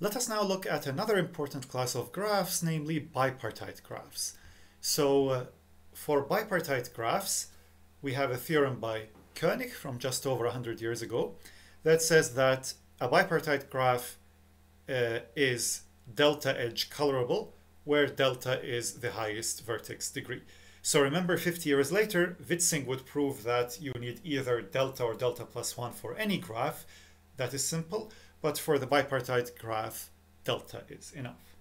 Let us now look at another important class of graphs, namely bipartite graphs. So uh, for bipartite graphs, we have a theorem by Koenig from just over 100 years ago that says that a bipartite graph uh, is delta edge colorable, where delta is the highest vertex degree. So remember 50 years later, Vizing would prove that you need either delta or delta plus 1 for any graph. That is simple but for the bipartite graph, delta is enough.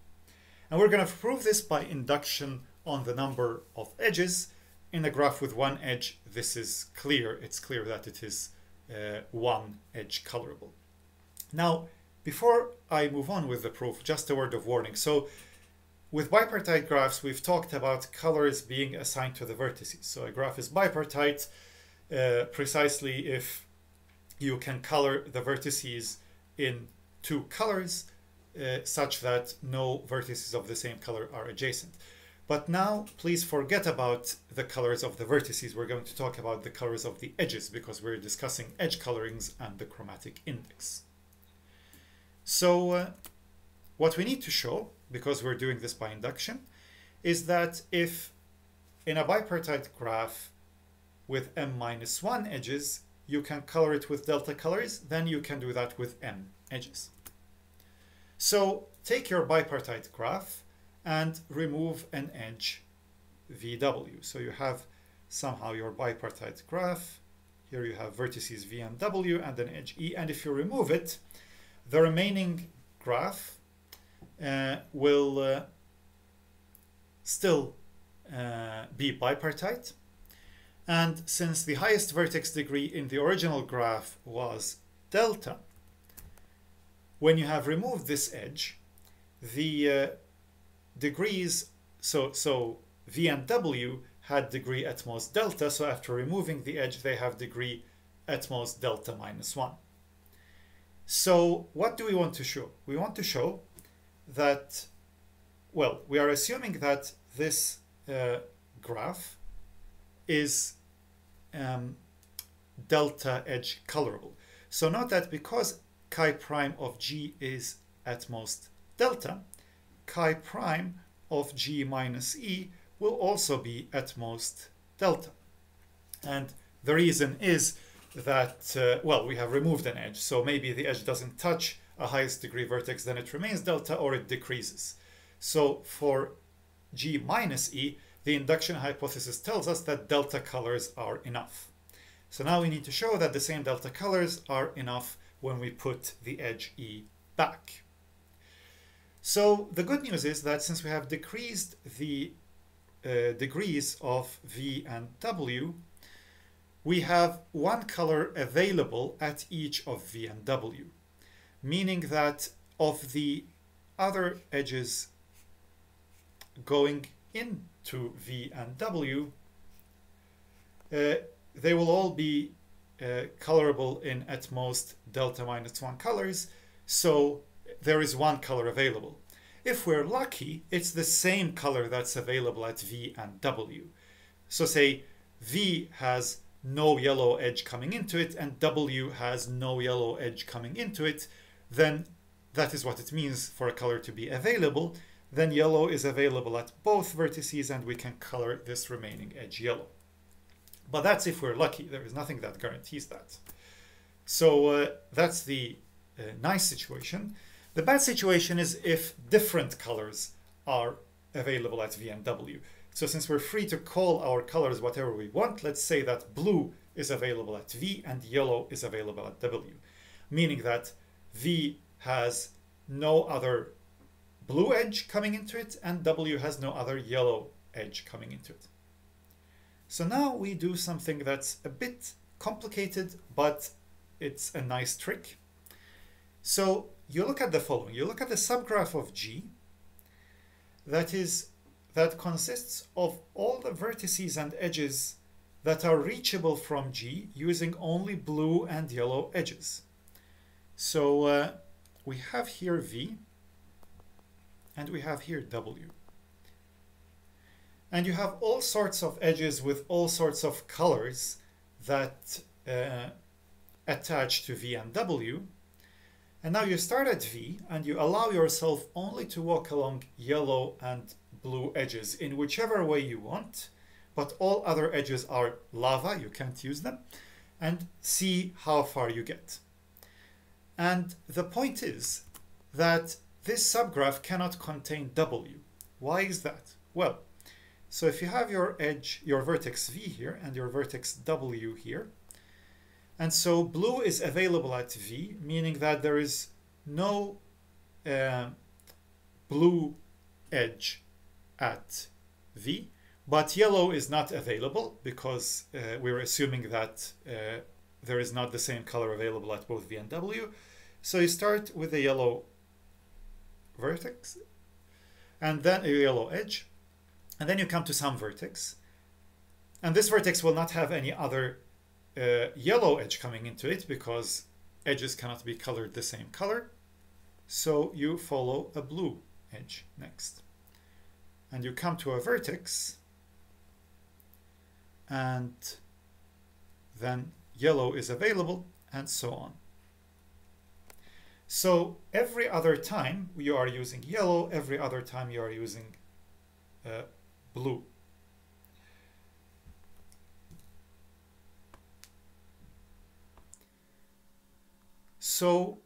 And we're going to prove this by induction on the number of edges. In a graph with one edge, this is clear. It's clear that it is uh, one edge colorable. Now, before I move on with the proof, just a word of warning. So with bipartite graphs, we've talked about colors being assigned to the vertices. So a graph is bipartite uh, precisely if you can color the vertices in two colors uh, such that no vertices of the same color are adjacent. But now please forget about the colors of the vertices. We're going to talk about the colors of the edges because we're discussing edge colorings and the chromatic index. So uh, what we need to show, because we're doing this by induction, is that if in a bipartite graph with m minus 1 edges, you can color it with delta colors, then you can do that with m edges. So take your bipartite graph and remove an edge VW. So you have somehow your bipartite graph. Here you have vertices V and W and an edge E. And if you remove it, the remaining graph uh, will uh, still uh, be bipartite. And since the highest vertex degree in the original graph was delta, when you have removed this edge, the uh, degrees, so, so V and W had degree at most delta, so after removing the edge, they have degree at most delta minus 1. So what do we want to show? We want to show that, well, we are assuming that this uh, graph is um, delta edge colorable. So note that because chi prime of g is at most delta, chi prime of g minus e will also be at most delta. And the reason is that, uh, well, we have removed an edge, so maybe the edge doesn't touch a highest degree vertex, then it remains delta or it decreases. So for g minus e, the induction hypothesis tells us that delta colors are enough. So now we need to show that the same delta colors are enough when we put the edge E back. So the good news is that since we have decreased the uh, degrees of V and W, we have one color available at each of V and W, meaning that of the other edges going in to V and W, uh, they will all be uh, colorable in at most delta minus 1 colors, so there is one color available. If we're lucky, it's the same color that's available at V and W. So say V has no yellow edge coming into it and W has no yellow edge coming into it, then that is what it means for a color to be available then yellow is available at both vertices and we can color this remaining edge yellow. But that's if we're lucky. There is nothing that guarantees that. So uh, that's the uh, nice situation. The bad situation is if different colors are available at V and W. So since we're free to call our colors whatever we want, let's say that blue is available at V and yellow is available at W, meaning that V has no other blue edge coming into it and W has no other yellow edge coming into it. So now we do something that's a bit complicated, but it's a nice trick. So you look at the following. You look at the subgraph of G that is that consists of all the vertices and edges that are reachable from G using only blue and yellow edges. So uh, we have here V, and we have here W. And you have all sorts of edges with all sorts of colors that uh, attach to V and W. And now you start at V and you allow yourself only to walk along yellow and blue edges in whichever way you want, but all other edges are lava, you can't use them, and see how far you get. And the point is that this subgraph cannot contain W. Why is that? Well, so if you have your edge, your vertex V here and your vertex W here, and so blue is available at V, meaning that there is no uh, blue edge at V, but yellow is not available because uh, we're assuming that uh, there is not the same color available at both V and W. So you start with a yellow vertex and then a yellow edge, and then you come to some vertex. And this vertex will not have any other uh, yellow edge coming into it because edges cannot be colored the same color. So you follow a blue edge next. And you come to a vertex and then yellow is available and so on. So every other time you are using yellow, every other time you are using uh, blue. So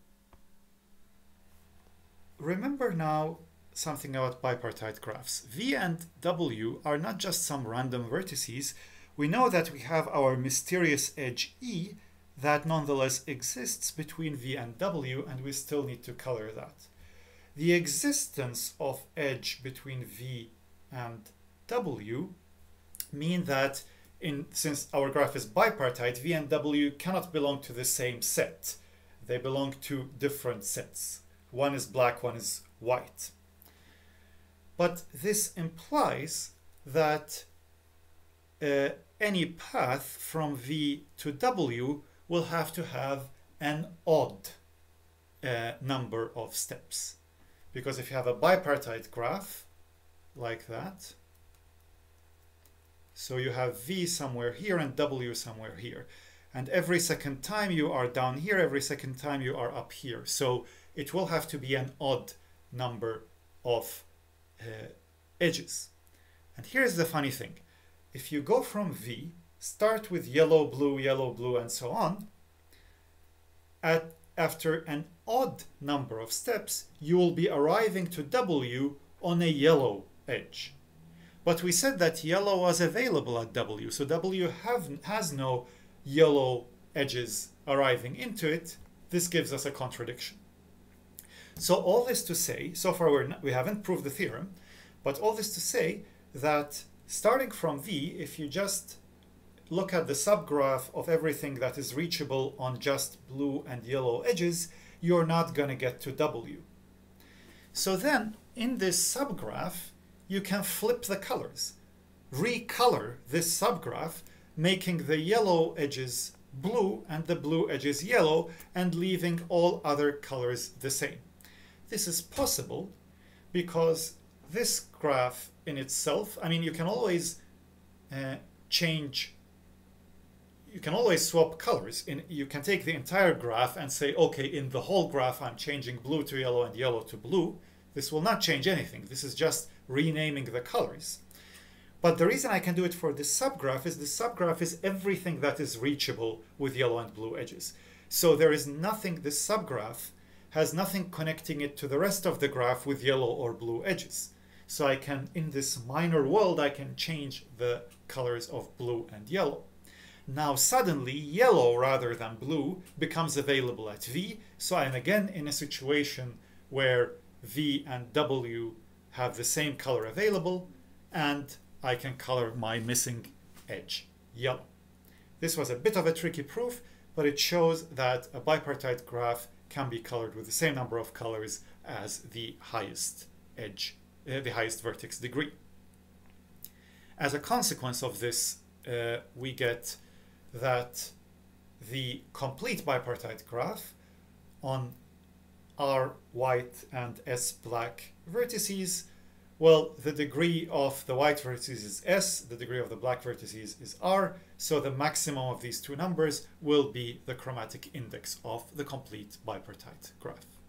remember now something about bipartite graphs. V and W are not just some random vertices. We know that we have our mysterious edge E that nonetheless exists between V and W and we still need to color that. The existence of edge between V and W mean that in, since our graph is bipartite, V and W cannot belong to the same set. They belong to different sets. One is black, one is white. But this implies that uh, any path from V to W will have to have an odd uh, number of steps. Because if you have a bipartite graph like that, so you have V somewhere here and W somewhere here. And every second time you are down here, every second time you are up here. So it will have to be an odd number of uh, edges. And here's the funny thing. If you go from V start with yellow, blue, yellow, blue, and so on. At, after an odd number of steps, you will be arriving to W on a yellow edge. But we said that yellow was available at W, so W have, has no yellow edges arriving into it. This gives us a contradiction. So all this to say, so far we're not, we haven't proved the theorem, but all this to say that starting from V, if you just look at the subgraph of everything that is reachable on just blue and yellow edges, you're not going to get to W. So then, in this subgraph, you can flip the colors, recolor this subgraph, making the yellow edges blue and the blue edges yellow, and leaving all other colors the same. This is possible because this graph in itself, I mean, you can always uh, change you can always swap colors. In, you can take the entire graph and say, okay, in the whole graph, I'm changing blue to yellow and yellow to blue. This will not change anything. This is just renaming the colors. But the reason I can do it for this subgraph is the subgraph is everything that is reachable with yellow and blue edges. So there is nothing, this subgraph has nothing connecting it to the rest of the graph with yellow or blue edges. So I can, in this minor world, I can change the colors of blue and yellow. Now suddenly yellow rather than blue becomes available at V. So I'm again in a situation where V and W have the same color available and I can color my missing edge yellow. This was a bit of a tricky proof, but it shows that a bipartite graph can be colored with the same number of colors as the highest edge, uh, the highest vertex degree. As a consequence of this, uh, we get that the complete bipartite graph on R white and S black vertices Well, the degree of the white vertices is S, the degree of the black vertices is R, so the maximum of these two numbers will be the chromatic index of the complete bipartite graph.